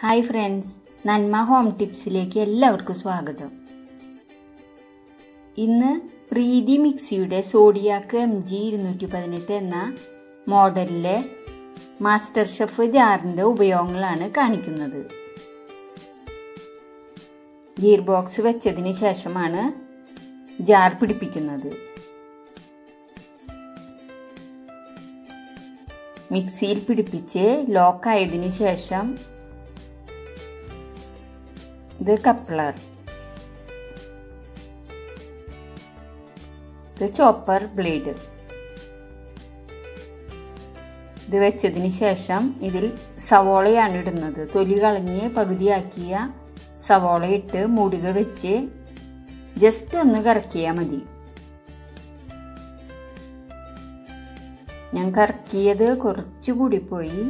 Hi friends Nanma home ടിപ്സിലേക്ക് എല്ലാവർക്കും സ്വാഗതം. ഇന്ന് പ്രീതി മിക്സിയുടെ സോഡിയാക്ക് എം ജി ഇരുന്നൂറ്റി പതിനെട്ട് എന്ന മോഡലിലെ മാസ്റ്റർ ഷെഫ് ജാറിന്റെ ഉപയോഗങ്ങളാണ് കാണിക്കുന്നത്. ഗിയർ ബോക്സ് വെച്ചതിന് ശേഷമാണ് ജാർ പിടിപ്പിക്കുന്നത്. മിക്സിയിൽ പിടിപ്പിച്ച് ലോക്കായതിനു ശേഷം ഇത് കപ്ലർ ഇത് ചോപ്പർ ബ്ലേഡ് ഇത് വെച്ചതിന് ശേഷം ഇതിൽ സവോളയാണ് ഇടുന്നത്. തൊലി കളഞ്ഞ് പകുതിയാക്കിയ സവോള ഇട്ട് മൂടുക വെച്ച് ജസ്റ്റ് ഒന്ന് കറക്കിയാൽ മതി. ഞാൻ കറക്കിയത് കുറച്ച് കൂടിപ്പോയി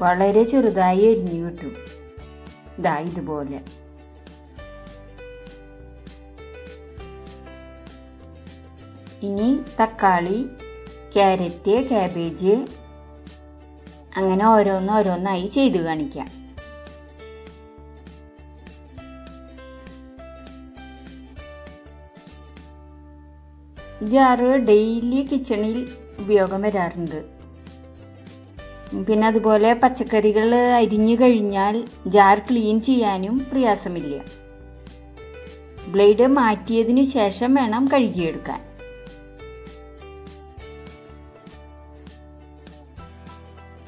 വളരെ ചെറുതായി എരിഞ്ഞു കിട്ടും. ഇതാ ഇതുപോലെ. ഇനി തക്കാളി ക്യാരറ്റ് ക്യാബേജ് അങ്ങനെ ഓരോന്ന് ഓരോന്നായി ചെയ്ത് കാണിക്കാം. ജാറ് ഡെയിലി കിച്ചണിൽ ഉപയോഗം വരാറുണ്ട്. പിന്നെ അതുപോലെ പച്ചക്കറികൾ അരിഞ്ഞു കഴിഞ്ഞാൽ ജാർ ക്ലീൻ ചെയ്യാനും പ്രയാസമില്ല. ബ്ലേഡ് മാറ്റിയതിനു ശേഷം വേണം കഴുകിയെടുക്കാൻ.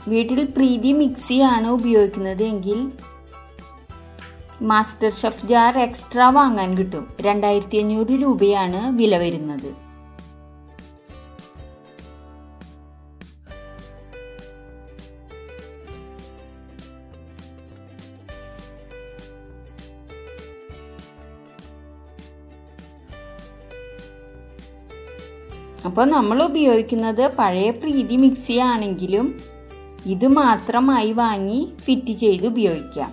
വീട്ടിൽ പ്രീതി ആണ് ഉപയോഗിക്കുന്നത് എങ്കിൽ മാസ്റ്റർ ഷെഫ് ജാർ എക്സ്ട്രാ വാങ്ങാൻ കിട്ടും. രണ്ടായിരത്തി അഞ്ഞൂറ് രൂപയാണ് വില വരുന്നത്. അപ്പോൾ നമ്മൾ ഉപയോഗിക്കുന്നത് പഴയ പ്രീതി മിക്സി ആണെങ്കിലും ഇത് മാത്രമായി വാങ്ങി ഫിറ്റ് ചെയ്ത് ഉപയോഗിക്കാം.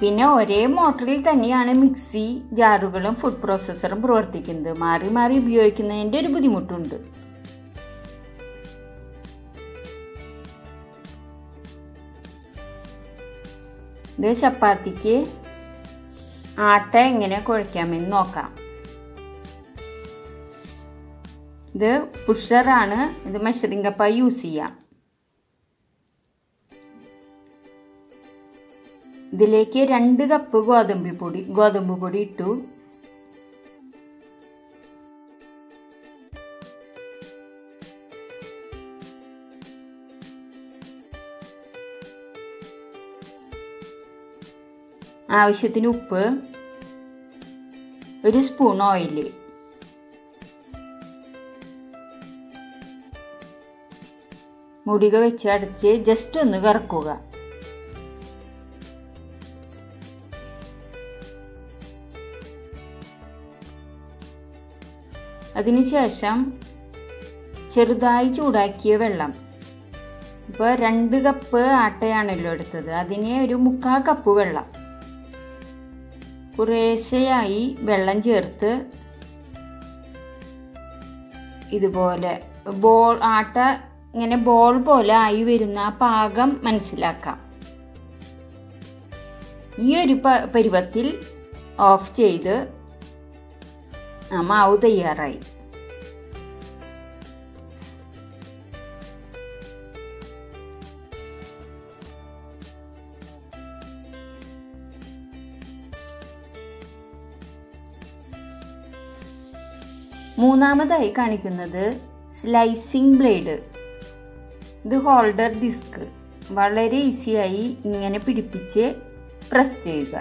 പിന്നെ ഒരേ മോട്ടറിൽ തന്നെയാണ് മിക്സി ജാറുകളും ഫുഡ് പ്രോസസ്സറും പ്രവർത്തിക്കുന്നത്. മാറി മാറി ഉപയോഗിക്കുന്നതിന്റെ ഒരു ബുദ്ധിമുട്ടുണ്ട്. ഇത് ചപ്പാത്തിക്ക് ആട്ട എങ്ങനെ കുഴയ്ക്കാമെന്ന് നോക്കാം. ഇത് പുഷറാണ് ഇത് മെഷറിംഗ് കപ്പായി യൂസ് ചെയ്യാം. ഇതിലേക്ക് രണ്ട് കപ്പ് ഗോതമ്പ് പൊടി ഗോതമ്പ് പൊടി ഇട്ടു. ആവശ്യത്തിന് ഉപ്പ് ഒരു സ്പൂൺ ഓയിൽ. മുടിക വെച്ച് അടച്ച് ജസ്റ്റ് ഒന്ന് കറക്കുക. അതിനുശേഷം ചെറുതായി ചൂടാക്കിയ വെള്ളം. ഇപ്പോൾ രണ്ട് കപ്പ് ആട്ടയാണല്ലോ എടുത്തത്. അതിന് ഒരു മുക്കാൽ കപ്പ് വെള്ളം. കുറേശ്ശെയായി വെള്ളം ചേർത്ത് ഇതുപോലെ ബോൾ ആട്ട ഇങ്ങനെ ബോൾ പോലെ ആയി വരുന്ന പാകം മനസ്സിലാക്കാം. ഈ ഒരു പരുവത്തിൽ ഓഫ് ചെയ്ത് മാവ് തയ്യാറായി. മൂന്നാമതായി കാണിക്കുന്നത് സ്ലൈസിംഗ് ബ്ലേഡ് ഇത് ഹോൾഡർ ഡിസ്ക് വളരെ ഈസിയായി ഇങ്ങനെ പിടിപ്പിച്ച് പ്രസ് ചെയ്യുക.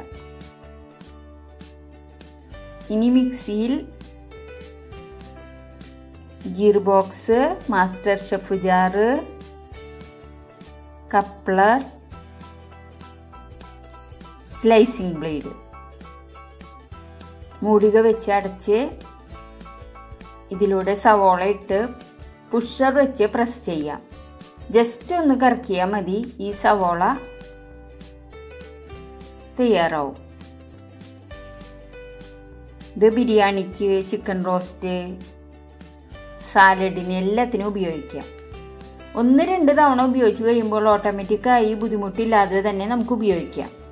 ഇനി മിക്സിയിൽ gear box master chef jar coupler slicing blade മൂടിക വെച്ച് അടച്ച് ഇതിലൂടെ സവോള ഇട്ട് പുഷർ വെച്ച് പ്രസ് ചെയ്യാം. ജസ്റ്റ് ഒന്ന് കറക്കിയാൽ മതി ഈ സവോള തയ്യാറാവും. ഇത് ബിരിയാണിക്ക് ചിക്കൻ റോസ്റ്റ് സാലഡിന് എല്ലാത്തിനും ഉപയോഗിക്കാം. ഒന്ന് രണ്ട് തവണ ഉപയോഗിച്ച് കഴിയുമ്പോൾ ഓട്ടോമാറ്റിക്കായി ബുദ്ധിമുട്ടില്ലാതെ തന്നെ നമുക്ക് ഉപയോഗിക്കാം.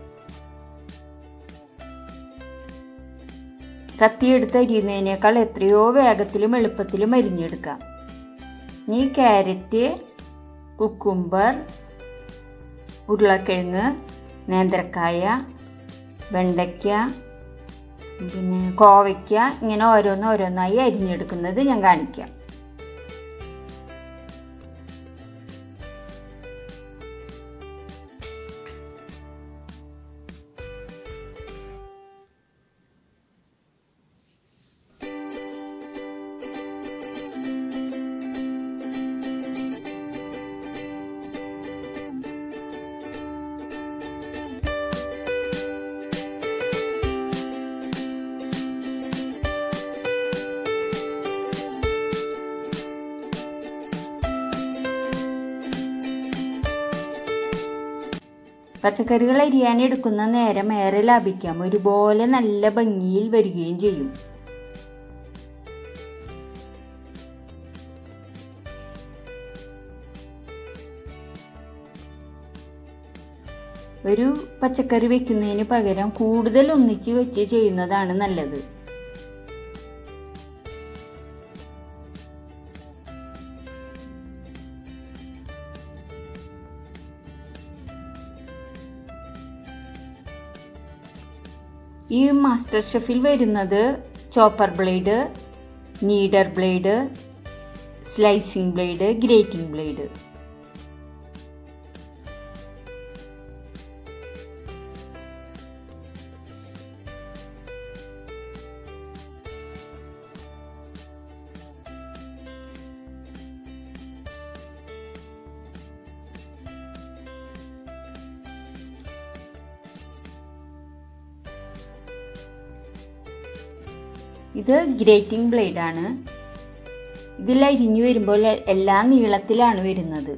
കത്തിയെടുത്ത് അരിയുന്നതിനേക്കാൾ എത്രയോ വേഗത്തിലും എളുപ്പത്തിലും അരിഞ്ഞെടുക്കാം. ഈ ക്യാരറ്റ് കുക്കുംബർ ഉരുളക്കിഴങ്ങ് നേന്ത്രക്കായ വെണ്ടയ്ക്ക പിന്നെ കോവയ്ക്ക ഇങ്ങനെ ഓരോന്ന് ഓരോന്നായി അരിഞ്ഞെടുക്കുന്നത് ഞാൻ കാണിക്കാം. പച്ചക്കറികൾ അരിയാൻ എടുക്കുന്ന നേരം ഏറെ ലാഭിക്കാം. ഒരുപോലെ നല്ല ഭംഗിയിൽ വരികയും ചെയ്യും. ഒരു പച്ചക്കറി വെക്കുന്നതിന് പകരം കൂടുതൽ ഒന്നിച്ച് വെച്ച് ചെയ്യുന്നതാണ് നല്ലത്. ഈ മാസ്റ്റർ ഷെഫിൽ വരുന്നത് chopper blade kneader blade slicing blade grating blade ഇത് ഗ്രേറ്റിംഗ് ബ്ലേഡ് ആണ് ഇതിൽ അരിഞ്ഞു വരുമ്പോൾ എല്ലാ നീളത്തിലാണ് വരുന്നത്.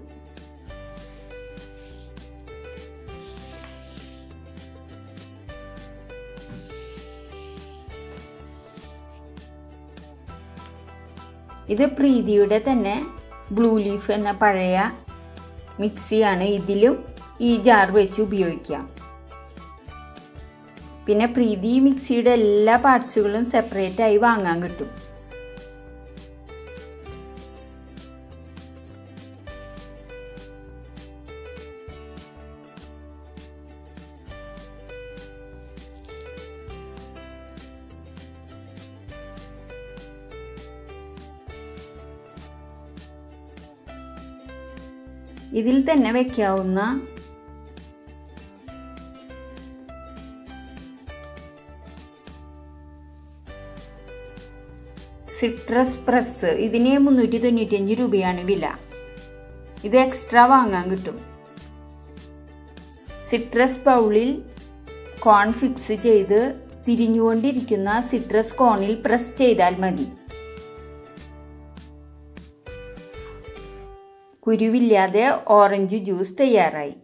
ഇത് പ്രീതിയുടെ തന്നെ ബ്ലൂ ലീഫ് എന്ന പഴയ മിക്സിയാണ് ഇതിലും ഈ ജാർ വെച്ച് ഉപയോഗിക്കാം. പിന്നെ പ്രീതി മിക്സിയുടെ എല്ലാ പാർട്സുകളും സെപ്പറേറ്റ് ആയി വാങ്ങാൻ കിട്ടും. ഇതിൽ തന്നെ വെക്കാവുന്ന സിട്രസ് പ്രസ് ഇതിന് മുന്നൂറ്റി തൊണ്ണൂറ്റിയഞ്ച് രൂപയാണ് വില. ഇത് എക്സ്ട്രാ വാങ്ങാൻ കിട്ടും. സിട്രസ് ബൗളിൽ കോൺ ഫിക്സ് ചെയ്ത് തിരിഞ്ഞുകൊണ്ടിരിക്കുന്ന സിട്രസ് കോണിൽ പ്രസ് ചെയ്താൽ മതി. കുരുവില്ലാതെ ഓറഞ്ച് ജ്യൂസ് തയ്യാറായി.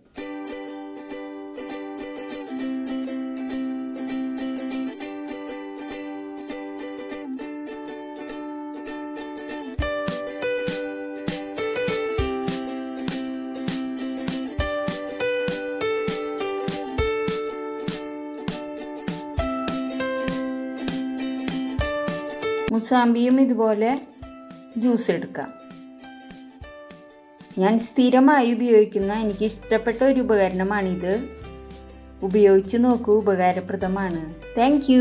മുസാമ്പിയും ഇതുപോലെ ജ്യൂസ് എടുക്കാം. ഞാൻ സ്ഥിരമായി ഉപയോഗിക്കുന്ന എനിക്ക് ഇഷ്ടപ്പെട്ട ഒരു ഉപകരണമാണിത്. ഉപയോഗിച്ച് നോക്കൂ ഉപകാരപ്രദമാണ്. താങ്ക്